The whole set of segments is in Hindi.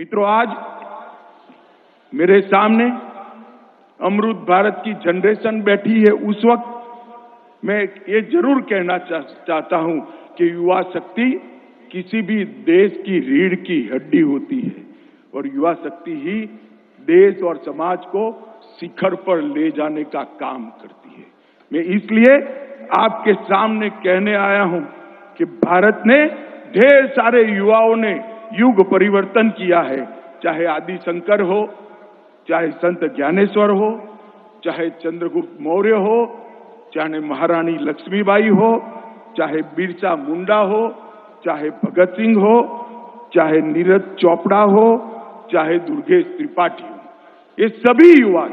मित्रों आज मेरे सामने अमृत भारत की जनरेशन बैठी है। उस वक्त मैं ये ज़रूर कहना चा, चाहता हूँ कि युवा शक्ति किसी भी देश की रीढ़ की हड्डी होती है और युवा शक्ति ही देश और समाज को शिखर पर ले जाने का काम करती है। मैं इसलिए आपके सामने कहने आया हूँ कि भारत ने ढेर सारे युवाओं ने युग परिवर्तन किया है। चाहे आदि शंकर हो, चाहे संत ज्ञानेश्वर हो, चाहे चंद्रगुप्त मौर्य हो, चाहे महारानी लक्ष्मीबाई हो, चाहे बिरसा मुंडा हो, चाहे भगत सिंह हो, चाहे नीरज चोपड़ा हो, चाहे दुर्गेश त्रिपाठी हो। ये सभी युवा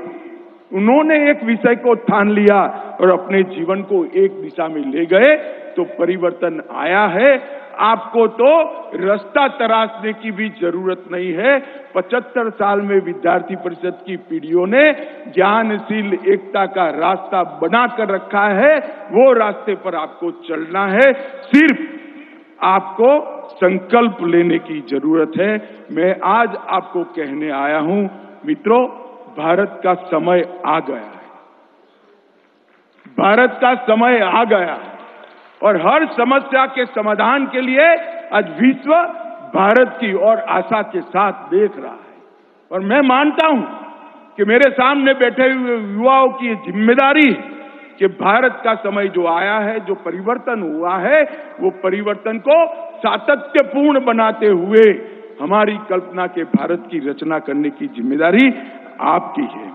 उन्होंने एक विषय को ठान लिया और अपने जीवन को एक दिशा में ले गए तो परिवर्तन आया है। आपको तो रास्ता तराशने की भी ज़रूरत नहीं है। पचहत्तर साल में विद्यार्थी परिषद की पीढ़ियों ने ज्ञानशील, एकता का रास्ता बनाकर रखा है। वो रास्ते पर आपको चलना है। सिर्फ़ आपको संकल्प लेने की ज़रूरत है। मैं आज आपको कहने आया हूँ, मित्रों, भारत का समय आ गया है। भारत का समय आ गया है। और हर समस्या के समाधान के लिए आज विश्व भारत की और आशा के साथ देख रहा है। और मैं मानता हूँ कि मेरे सामने बैठे हुए युवाओं की ज़िम्मेदारी कि भारत का समय जो आया है, जो परिवर्तन हुआ है, वो परिवर्तन को सातत्यपूर्ण बनाते हुए हमारी कल्पना के भारत की रचना करने की ज़िम्मेदारी आपकी है।